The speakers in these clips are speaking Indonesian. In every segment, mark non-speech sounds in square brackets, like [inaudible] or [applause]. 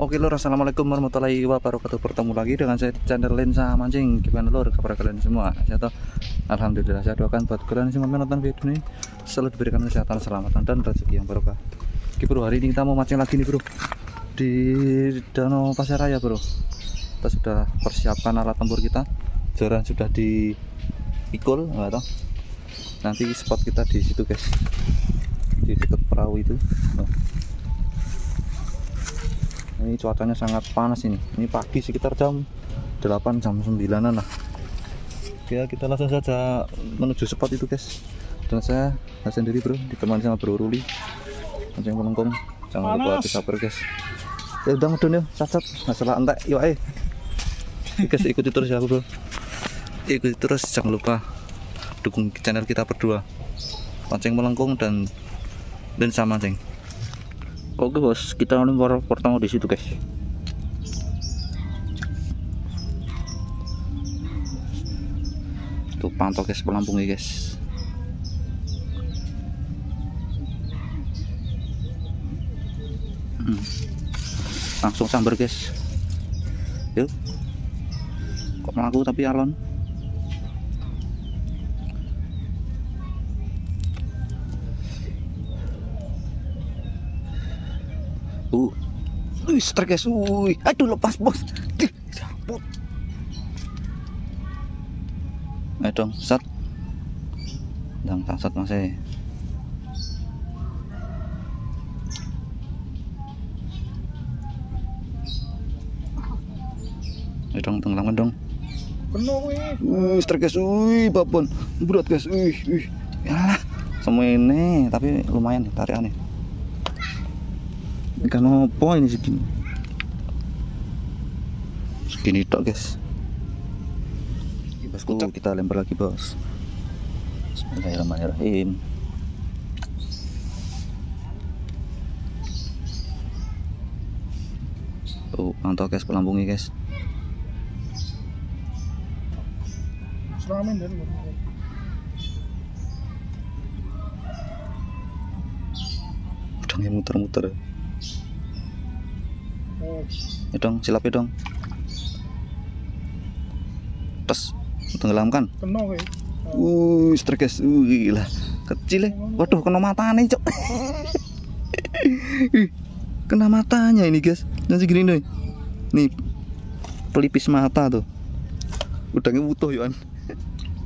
Oke lur, assalamualaikum warahmatullahi wabarakatuh. Bertemu lagi dengan saya channel Lensa Mancing. Gimana lur kabar kalian semua? Saya tahu Alhamdulillah saya doakan buat kalian semua menonton video ini selalu diberikan kesehatan, keselamatan dan rezeki yang barokah. Oke bro, hari ini kita mau mancing lagi nih bro di Danau Pasir Raya bro. Kita sudah persiapkan alat tempur kita. Joran sudah di ikul, enggak tahu. Nanti spot kita di situ guys. Di dekat perahu itu. Ini cuacanya sangat panas ini. Ini pagi sekitar jam 8 jam 9an lah. Ya kita langsung saja menuju spot itu guys. Dan saya saya sendiri bro ditemani sama bro Ruli. Mancing melengkung. Jangan lupa di sabar guys. Ya udah ngedon ya cacat. Masalah entek. Yuk ayo. Guys ikuti terus ya bro. Ikuti terus. Jangan lupa dukung channel kita berdua. Mancing melengkung dan dan sama mancing Oke bos, kita lempar pertama di situ guys. Tuh pantau guys pelampungnya guys. Hmm. Langsung sambar guys. Yuk. Kok melaku tapi alon. Uh. Wih, strike guys. Wih. Aduh, lepas, Bos. Cabut. Ayo dong, sat. Dan sat masih. Ayo dong, tenggelamkan dong. Penuh wih. Wih, strike babon. Berat guys. Wih, wih. Ya, semua ini tapi lumayan tarikannya. Ikan apa ini segini? Segini tok guys. Bosku kita lempar lagi bos. Bismillahirrahmanirrahim. Tuh, mantap guys pelampungnya guys. Selamin dan Udangnya muter-muter. Ya dong, silap ya dong. Tes, tenggelamkan. Uh, strike guys. Uh, gila. Kecil ya. Waduh, kena matanya, Cok. [laughs] Ih, kena matanya ini, guys. Dan segini nih. Nih. Pelipis mata tuh. Udangnya utuh, Yohan. Di mana sih gitu? Ayo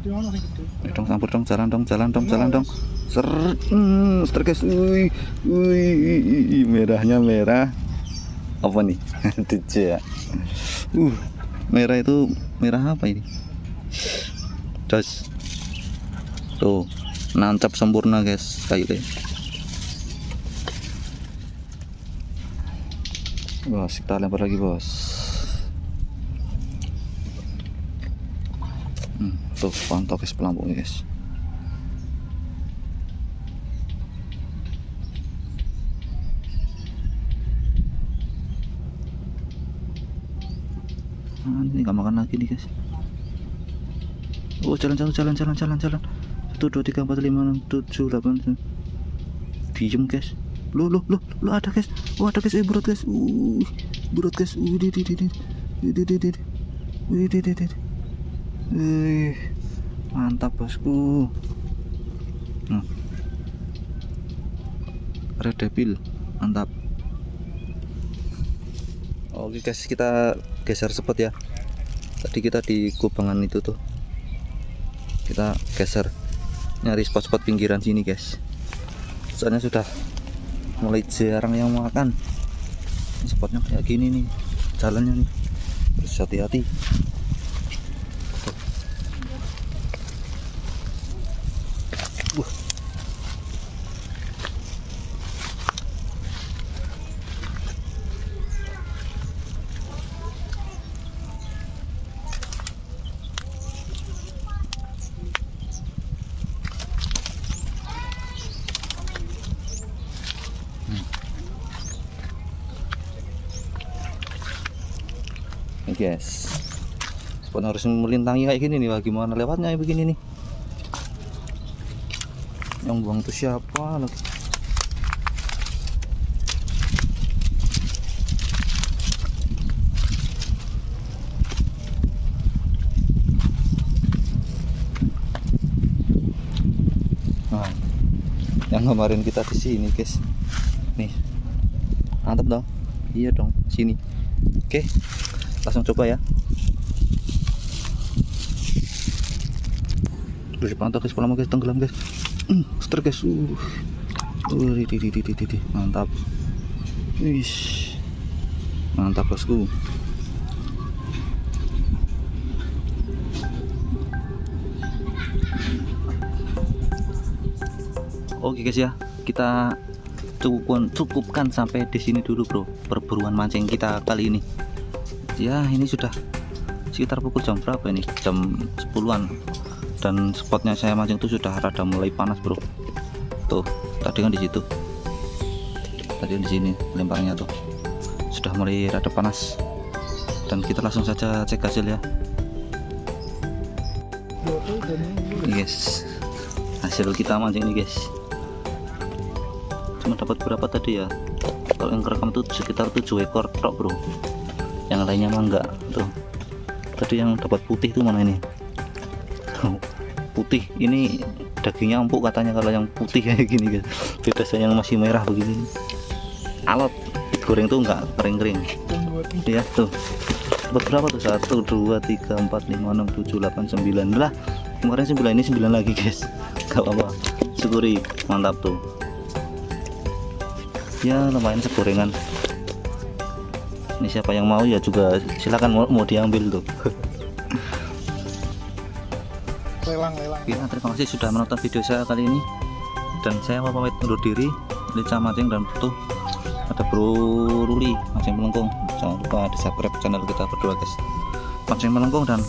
dong, campur dong, jalan dong, jalan dong, jalan dong. Seret, hmm, guys. Wih, wih, merahnya merah. Apa nih? [laughs] Tujuh ya. Uh, merah itu merah apa ini? Das. Tuh, nancap sempurna guys, kayak Bos, kita lempar lagi bos. Hmm, tuh pantau guys pelampungnya guys. Nah, ini nggak makan lagi nih guys. Oh jalan jalan jalan jalan jalan jalan. Satu dua tiga empat lima enam tujuh delapan. Diem guys. Lu lu lu lu ada guys. Oh ada guys. Eh berat guys. Uh berat guys. Uh di di di di di di di di di di di. Wih, mantap bosku. Nah. Red Devil, mantap. Oke guys, kita geser spot ya. Tadi kita di kubangan itu tuh. Kita geser nyari spot-spot pinggiran sini guys. Soalnya sudah mulai jarang yang makan. Spotnya kayak gini nih, jalannya nih. Harus hati-hati. Guys. Spot harus melintangi kayak gini nih wah gimana lewatnya ya begini nih? Yang buang itu siapa? Lagi nah yang kemarin kita di sini guys. Nih mantap dong? Iya dong sini. Oke langsung coba ya Terus pantau guys, pola guys, tenggelam guys. Hmm, seter guys. Uh. Uh, di, di, di, di, di, di. Mantap. Wish. Mantap bosku. Oke guys ya, kita cukupkan cukupkan sampai di sini dulu bro perburuan mancing kita kali ini. Ya ini sudah sekitar pukul jam berapa ini? Jam 10-an dan spotnya saya mancing itu sudah rada mulai panas bro. Tuh tadi kan di situ. Tadi di sini lemparnya tuh. Sudah mulai rada panas. Dan kita langsung saja cek hasil ya. Guys hasil kita mancing nih guys. Cuma dapat berapa tadi ya? Kalau yang kerekam itu sekitar 7 ekor tok bro yang lainnya mah enggak tuh. Tadi yang dapat putih itu mana ini? Putih. Ini dagingnya empuk katanya kalau yang putih kayak gini guys. Beda saya yang masih merah begini. Alot. Goreng tuh enggak kering-kering. Ya tuh. Dapat berapa tuh? Satu dua tiga empat lima enam tujuh delapan sembilan. Lah kemarin sembilan ini sembilan lagi guys. Gak apa-apa. Syukuri. Mantap tuh. Ya lumayan segorengan ini siapa yang mau? Ya juga silakan mau, mau diambil tuh. Lelang lelang. Oke, terima kasih sudah menonton video saya kali ini. Dan saya mau pamit undur diri. Lica Mancing dan Butuh ada Bro Ruli Mancing Melengkung. Jangan lupa di subscribe channel kita berdua guys. Mancing Melengkung dan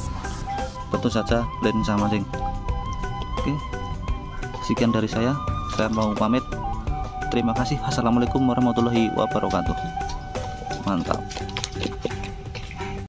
tentu saja Lensa Mancing. Oke. Sekian dari saya. Saya mau pamit. Terima kasih. Assalamualaikum warahmatullahi wabarakatuh mantap